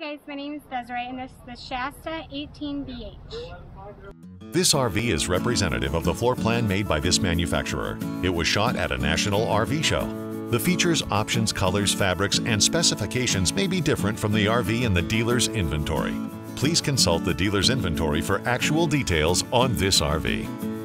Hi guys, my name is Desiree and this is the Shasta 18BH. This RV is representative of the floor plan made by this manufacturer. It was shot at a national RV show. The features, options, colors, fabrics, and specifications may be different from the RV in the dealer's inventory. Please consult the dealer's inventory for actual details on this RV.